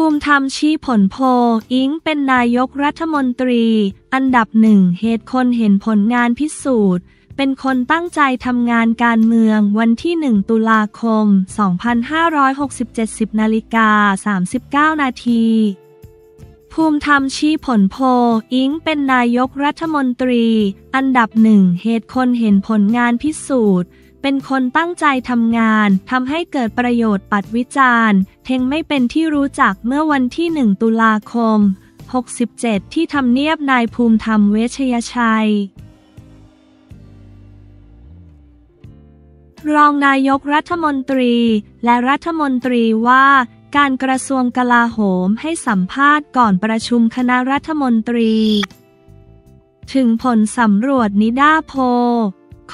ภูมิธรรมชี้ผลโพอิงเป็นนายกรัฐมนตรี อันดับหนึ่งเหตุคนเห็นผลงานพิสูจน์ เป็นคนตั้งใจทำงานการเมืองวันที่ 1 ตุลาคม 2567 10นาฬิกา39 นาทีภูมิธรรมชี้ผลโพอิงเป็นนายกรัฐมนตรี อันดับหนึ่งเหตุคนเห็นผลงานพิสูจน์ เป็นคนตั้งใจทำงานทำให้เกิดประโยชน์ปัดวิจารณ์เทงไม่เป็นที่รู้จักเมื่อวันที่ 1 ตุลาคม 67 ที่ทำเนียบนายภูมิธรรมเวชยชัยรองนายกรัฐมนตรีและรัฐมนตรีว่า การกระทรวงกลาโหมให้สัมภาษณ์ก่อนประชุมคณะรัฐมนตรี ถึงผลสำรวจนิดาโพ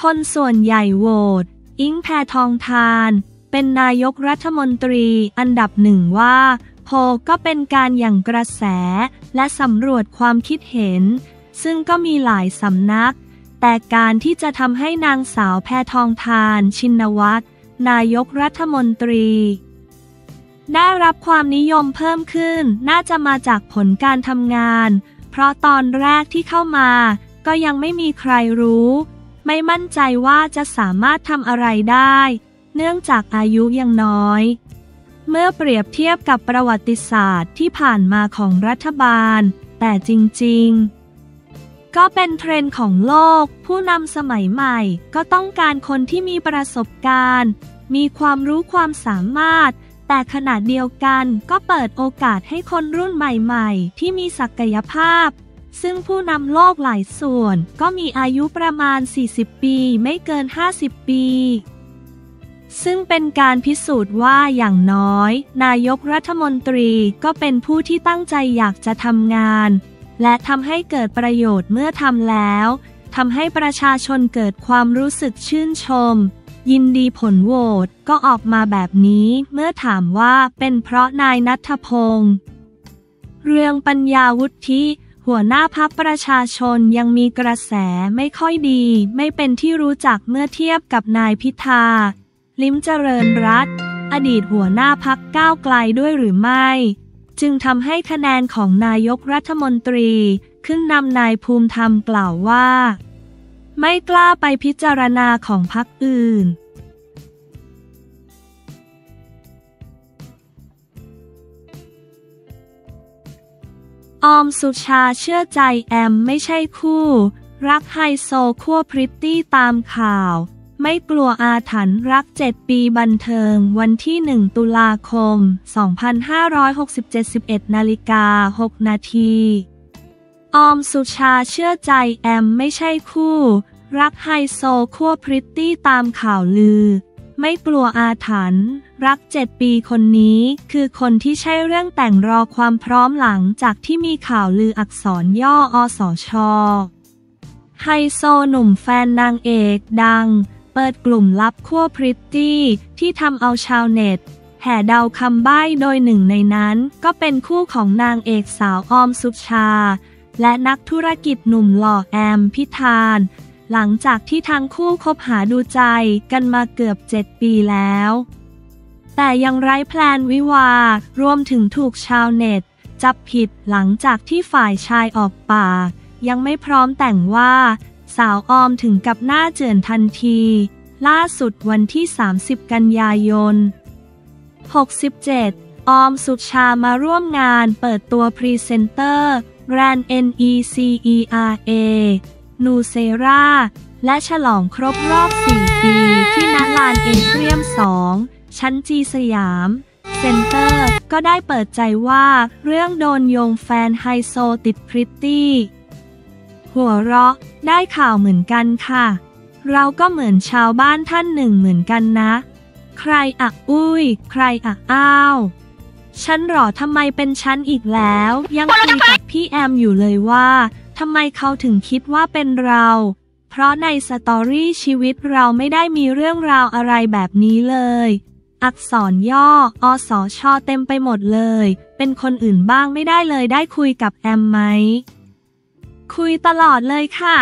คนส่วนใหญ่โหวตอิงแพทองทาน เป็นนายกรัฐมนตรีอันดับหนึ่งว่า โพก็เป็นการอย่างกระแส และสำรวจความคิดเห็น ซึ่งก็มีหลายสำนัก แต่การที่จะทำให้นางสาวแพทองทาน ชินวัตรนายกรัฐมนตรี ได้รับความนิยมเพิ่มขึ้นน่าจะมาจากผลการทำงาน เพราะตอนแรกที่เข้ามา ก็ยังไม่มีใครรู้ ไม่มั่นใจว่าจะสามารถทำอะไรได้ เนื่องจากอายุยังน้อย เมื่อเปรียบเทียบกับประวัติศาสตร์ที่ผ่านมาของรัฐบาล แต่จริง ๆ ก็เป็นเทรนด์ของโลก ผู้นำสมัยใหม่ก็ต้องการคนที่มีประสบการณ์ มีความรู้ความสามารถ แต่ขณะเดียวกันก็เปิดโอกาสให้คนรุ่นใหม่ ๆ ที่มีศักยภาพ ซึ่งผู้นำโลกหลายส่วนก็มีอายุประมาณ 40 ปีไม่เกิน 50 ปี ซึ่งเป็นการพิสูจน์ว่าอย่างน้อย นายกรัฐมนตรีก็เป็นผู้ที่ตั้งใจอยากจะทำงาน และทำให้เกิดประโยชน์เมื่อทำแล้วทำให้ประชาชนเกิดความรู้สึกชื่นชม ยินดีผลโหวตก็ออกมาแบบนี้เมื่อถามว่าเป็นเพราะนายนัทพงษ์เรืองปัญญาวุฒิ หัวหน้าพักประชาชนยังมีกระแสไม่ค่อยดี ไม่เป็นที่รู้จักเมื่อเทียบกับนายพิธา ลิ้มเจริญรัตอดีตหัวหน้าพักก้าวไกลด้วยหรือไม่ จึงทำให้คะแนนของนายกรัฐมนตรี ขึ้นนำนายภูมิธรรมกล่าวว่า ไม่กล้าไปพิจารณาของพักอื่น ออมสุชาเชื่อใจแอมไม่ใช่คู่ รักไฮโซขั้วพริตตี้ตามข่าว ไม่กลัวอาถรรพ์รัก 7 ปีบันเทิง วันที่ 1 ตุลาคม 2567 11นาฬิกา 6 นาที ออมสุชาเชื่อใจแอมไม่ใช่คู่ รักไฮโซขั้วพริตตี้ตามข่าวลือ ไม่กลัวอาถรรพ์ รักเจ็ดปีคนนี้ คือคนที่ใช่เรื่องแต่งรอความพร้อมหลังจากที่มีข่าวลืออักษรย่ออสอชอไฮโซหนุ่มแฟนนางเอกดัง เปิดกลุ่มลับขั้วพริตตี้ ที่ทำเอาชาวเน็ต แห่เดาคำใบ้โดยหนึ่งในนั้น ก็เป็นคู่ของนางเอกสาวออมสุชา และนักธุรกิจหนุ่มหล่อแอมพิธานหลังจากที่ทั้งคู่คบหาดูใจกันมาเกือบเจ็ดปีแล้ว แต่ยังไร้ plan วิวาห์ รวมถึงถูกชาวเน็ต จับผิดหลังจากที่ฝ่ายชายออกปากยังไม่พร้อมแต่งว่า สาวออมถึงกับหน้าเจื่อนทันที ล่าสุดวันที่ 30 กันยายน 67 ออมสุชามาร่วมงานเปิดตัวพรีเซนเตอร์แบรนด์ NECERA นูเซราและฉลองครบรอบ 4 ปีที่ ณ ลานเอเทรียม 2 ชั้น G สยามเซ็นเตอร์ก็ได้เปิดใจว่าเรื่องโดนโยงแฟนไฮโซติดพริตตี้ หัวเราะได้ข่าวเหมือนกันค่ะ เราก็เหมือนชาวบ้านท่านหนึ่งเหมือนกันนะ ใครอะอุ้ย ใครอะอ้าวฉันหรอทำไมเป็นฉันอีกแล้ว ยังคุยกับพี่แอมอยู่เลยว่าทำไมเขาถึงคิดว่าเป็นเรา เพราะในสตอรี่ชีวิตเราไม่ได้มีเรื่องราวอะไรแบบนี้เลย อักษรย่อ อสอชอเต็มไปหมดเลย เป็นคนอื่นบ้างไม่ได้เลยได้คุยกับแอมไหม คุยตลอดเลยค่ะ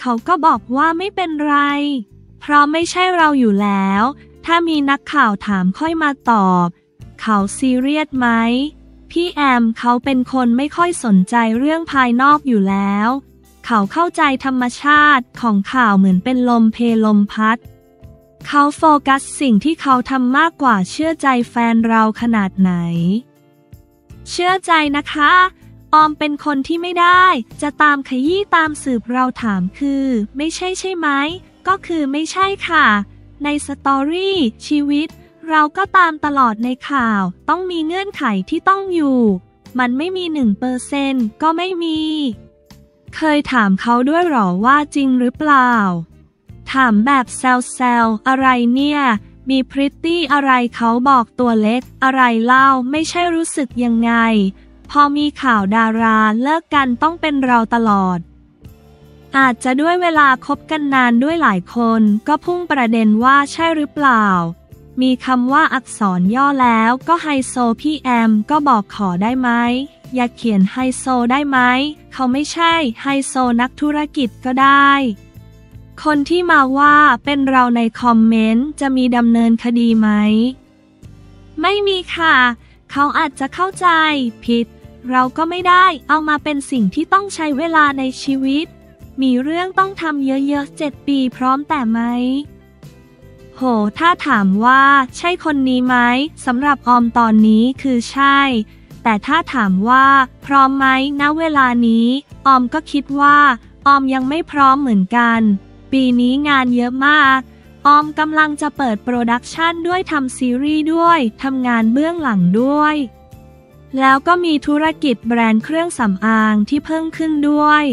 เขาก็บอกว่าไม่เป็นไร เพราะไม่ใช่เราอยู่แล้ว ถ้ามีนักข่าวถามค่อยมาตอบ เขาซีเรียสไหม พี่แอมเขาเป็นคนไม่ค่อยสนใจเรื่องภายนอกอยู่แล้ว เขาเข้าใจธรรมชาติของข่าวเหมือนเป็นลมเพลมพัด เขาโฟกัสสิ่งที่เขาทำมากกว่าเชื่อใจแฟนเราขนาดไหน เชื่อใจนะคะ ออมเป็นคนที่ไม่ได้ จะตามขยี้ตามสืบเราถามคือ ไม่ใช่ใช่ไหม ก็คือไม่ใช่ค่ะ ใน storyชีวิต เราก็ตามตลอดในข่าว ต้องมีเงื่อนไขที่ต้องอยู่ มันไม่มีหนึ่งเปอร์เซนก็ไม่มี เคยถามเขาด้วยหรอว่าจริงหรือเปล่า ถามแบบแซวๆอะไรเนี่ย มีพริตตี้อะไรเขาบอกตัวเล็ก อะไรเล่าไม่ใช่รู้สึกยังไง พอมีข่าวดาราเลิกกันต้องเป็นเราตลอด อาจจะด้วยเวลาคบกันนานด้วยหลายคนก็พุ่งประเด็นว่าใช่หรือเปล่า มีคำว่าอักษรย่อแล้วก็ไฮโซพี่แอมก็บอกขอได้ไหมอย่าเขียนไฮโซได้ไหม เขาไม่ใช่ไฮโซนักธุรกิจก็ได้ คนที่มาว่าเป็นเราในคอมเมนต์จะมีดำเนินคดีไหม ไม่มีค่ะ เขาอาจจะเข้าใจ ผิด เราก็ไม่ได้เอามาเป็นสิ่งที่ต้องใช้เวลาในชีวิต มีเรื่องต้องทำเยอะๆเจ็ดปีพร้อมแต่งไหม โห ถ้าถามว่าใช่คนนี้ไหมสำหรับออมตอนนี้คือใช่ แต่ถ้าถามว่า พร้อมไหมณเวลานี้ ออมก็คิดว่า ออมยังไม่พร้อมเหมือนกัน ปีนี้งานเยอะมาก ออมกำลังจะเปิด production ด้วยทำซีรีส์ด้วยทำงานเบื้องหลังด้วย แล้วก็มีธุรกิจแบรนด์เครื่องสำอางที่เพิ่งขึ้นด้วย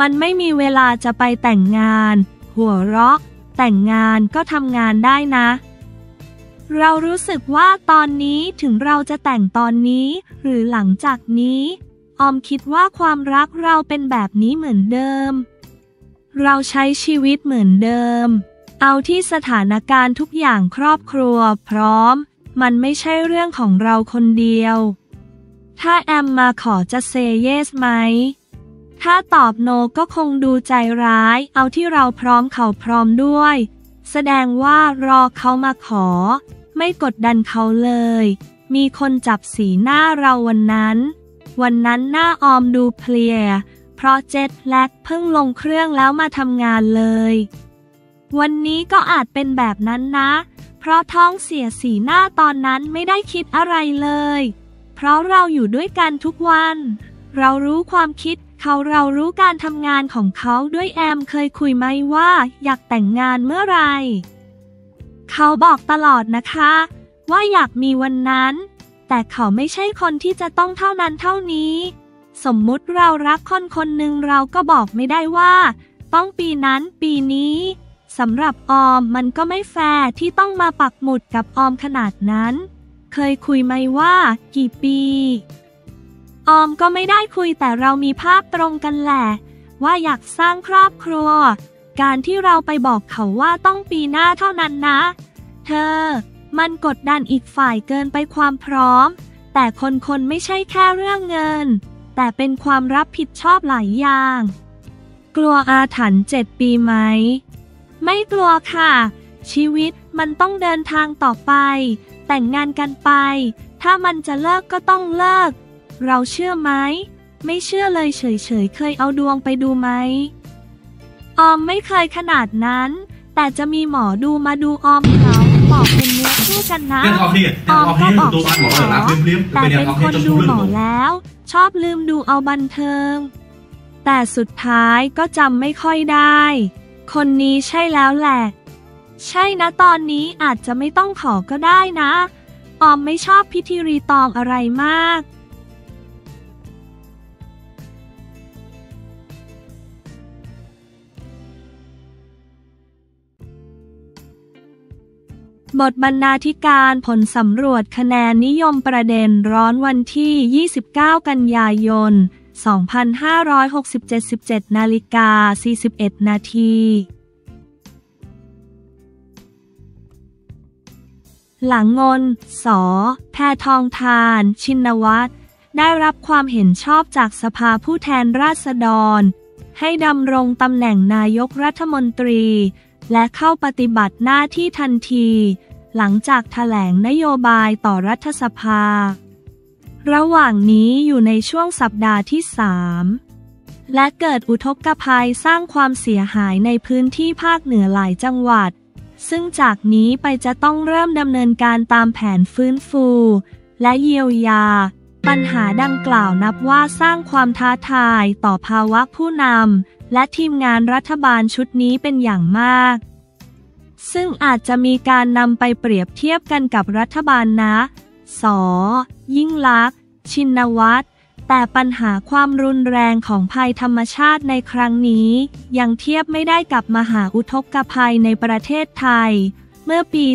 มันไม่มีเวลาจะไปแต่งงาน หัวเราะแต่งงานก็ทำงานได้นะ เรารู้สึกว่าตอนนี้ถึงเราจะแต่งตอนนี้ หรือหลังจากนี้ ออมคิดว่าความรักเราเป็นแบบนี้เหมือนเดิม เราใช้ชีวิตเหมือนเดิม เอาที่สถานการณ์ทุกอย่างครอบครัว พร้อม มันไม่ใช่เรื่องของเราคนเดียว ถ้าแอมมาขอจะเซเยสไหม ถ้าตอบโนก็คงดูใจร้าย เอาที่เราพร้อมเขาพร้อมด้วย แสดงว่ารอเขามาขอ ไม่กดดันเขาเลย มีคนจับสีหน้าเราวันนั้น วันนั้นหน้าออมดูเพลีย เพราะเจ็ตแลกเพิ่งลงเครื่องแล้วมาทำงานเลย วันนี้ก็อาจเป็นแบบนั้นนะ เพราะท้องเสียสีหน้าตอนนั้นไม่ได้คิดอะไรเลย เพราะเราอยู่ด้วยกันทุกวัน เรารู้ความคิดเขาเรารู้การทำงานของเขาด้วยแอมเคยคุยไหมว่าอยากแต่งงานเมื่อไหรเขาบอกตลอดนะคะ ว่าอยากมีวันนั้น แต่เขาไม่ใช่คนที่จะต้องเท่านั้นเท่านี้ สมมุติเรารักคนคนหนึ่งเราก็บอกไม่ได้ว่า ต้องปีนั้นปีนี้สำหรับออมมันก็ไม่แฟร์ที่ต้องมาปักหมุดกับออมขนาดนั้น เคยคุยไหมว่า กี่ปี ออมก็ไม่ได้คุยแต่เรามีภาพตรงกันแหละ ว่าอยากสร้างครอบครัว การที่เราไปบอกเขาว่าต้องปีหน้าเท่านั้นนะ เธอ มันกดดันอีกฝ่ายเกินไปความพร้อม แต่คนคนไม่ใช่แค่เรื่องเงิน แต่เป็นความรับผิดชอบหลายอย่าง กลัวอาถรรพ์เจ็ดปีไหม ไม่กลัวค่ะ ชีวิตมันต้องเดินทางต่อไป แต่งงานกันไป ถ้ามันจะเลิกก็ต้องเลิก เราเชื่อไหม ไม่เชื่อเลยเฉยๆ เคยเอาดวงไปดูไหม ออมไม่เคยขนาดนั้น แต่จะมีหมอดูมาดูออม อกเป็นเนื้อคู่กันนะ Nhân học đi, nhân ออม học ก็ đi, บอก tôi ใช่ ăn หม bỏ อ rồi, làm liếm liếm, แต่ bên เป็ này น học ค hết น cho ดู xuống หมอ lưng. แล้ว ชอบลืมดูเอาบันเทิง แต่สุดท้ายก็จำไม่ค่อยได้ คนนี้ใช่แล้วแหละ ใช่นะตอนนี้อาจจะไม่ต้องขอก็ได้นะ ออมไม่ชอบพิธีรีตองอะไรมาก บทบรรณาธิการผลสำรวจคะแนนนิยมประเด็นร้อนวันที่ 29 กันยายน 2567 17นาฬิกา 41 นาที หลังงนสอแพทองทาน ชินวัตร ได้รับความเห็นชอบจากสภาผู้แทนราษฎร ให้ดำรงตำแหน่งนายกรัฐมนตรี และเข้าปฏิบัติหน้าที่ทันที หลังจากถแถลงนโยบายต่อรัฐสภา ระหว่างนี้อยู่ในช่วงสัปดาห์ที่สามและเกิดอุทกภัยสร้างความเสียหายในพื้นที่ภาคเหนือหลายจังหวัด ซึ่งจากนี้ไปจะต้องเริ่มดำเนินการตามแผนฟื้นฟู และเยียวยา ปัญหาดังกล่าวนับว่าสร้างความท้าทายต่อภาวะผู้นำ และทีมงานรัฐบาลชุดนี้เป็นอย่างมาก ซึ่งอาจจะมีการนำไปเปรียบเทียบกันกับรัฐบาลนะสยิ่งลักษณ์ชินวัตรแต่ปัญหาความรุนแรงของภัยธรรมชาติในครั้งนี้ ยังเทียบไม่ได้กับมหาอุทกภัยในประเทศไทย เมื่อปี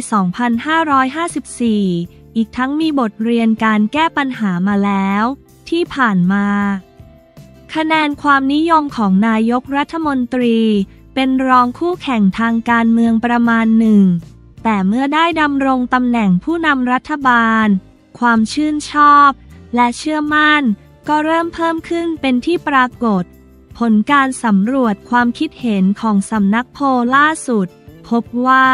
2554 อีกทั้งมีบทเรียนการแก้ปัญหามาแล้ว ที่ผ่านมา คะแนนความนิยมของนายกรัฐมนตรี เป็นรองคู่แข่งทางการเมืองประมาณหนึ่ง แต่เมื่อได้ดำรงตำแหน่งผู้นำรัฐบาล ความชื่นชอบ และเชื่อมั่น ก็เริ่มเพิ่มขึ้นเป็นที่ปรากฏ ผลการสำรวจความคิดเห็นของสำนักโพลล่าสุด พบว่า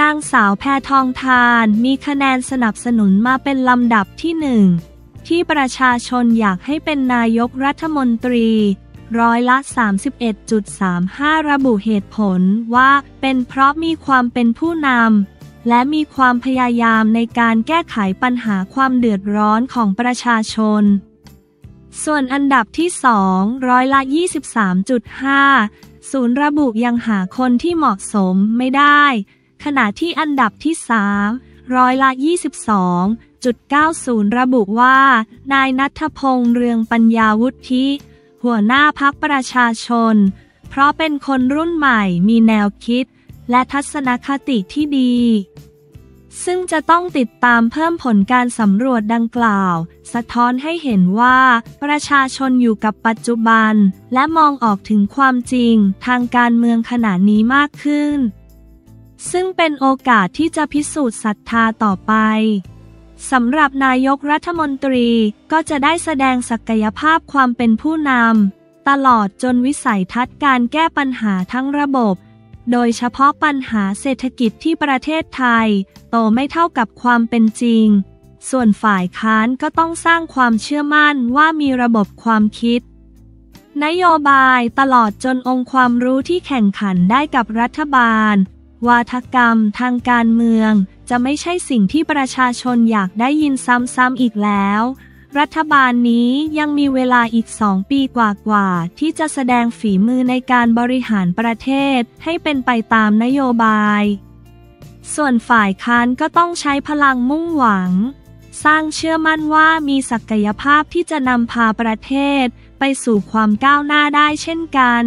นางสาวแพทองทานมีคะแนนสนับสนุนมาเป็นลำดับที่หนึ่ง ที่ประชาชนอยากให้เป็นนายกรัฐมนตรี ร้อยละ 31.35 ระบุเหตุผลว่าเป็นเพราะมีความเป็นผู้นำและมีความพยายามในการแก้ไขปัญหาความเดือดร้อนของประชาชน ส่วนอันดับที่สองร้อยละ 23.5 ศูนย์ระบุยังหาคนที่เหมาะสมไม่ได้ ขณะที่อันดับที่สาม ร้อยละ 22.90 ระบุว่า นายนัทพงษ์เรืองปัญญาวุฒิ หัวหน้าพักประชาชน เพราะเป็นคนรุ่นใหม่มีแนวคิด และทัศนคติที่ดี ซึ่งจะต้องติดตามเพิ่มผลการสำรวจดังกล่าว สะท้อนให้เห็นว่า ประชาชนอยู่กับปัจจุบัน และมองออกถึงความจริงทางการเมืองขณะนี้มากขึ้น ซึ่งเป็นโอกาสที่จะพิสูจน์ศรัทธาต่อไปสำหรับนายกรัฐมนตรีก็จะได้แสดงศักยภาพความเป็นผู้นำตลอดจนวิสัยทัศน์การแก้ปัญหาทั้งระบบ โดยเฉพาะปัญหาเศรษฐกิจที่ประเทศไทย โตไม่เท่ากับความเป็นจริง ส่วนฝ่ายค้านก็ต้องสร้างความเชื่อมั่นว่ามีระบบความคิด นโยบายตลอดจนองค์ความรู้ที่แข่งขันได้กับรัฐบาล วาทกรรมทางการเมือง จะไม่ใช่สิ่งที่ประชาชนอยากได้ยินซ้ำๆอีกแล้ว รัฐบาลนี้ยังมีเวลาอีกสองปีกว่าๆที่จะแสดงฝีมือในการบริหารประเทศให้เป็นไปตามนโยบาย ส่วนฝ่ายค้านก็ต้องใช้พลังมุ่งหวัง สร้างเชื่อมั่นว่ามีศักยภาพที่จะนำพาประเทศ ไปสู่ความก้าวหน้าได้เช่นกัน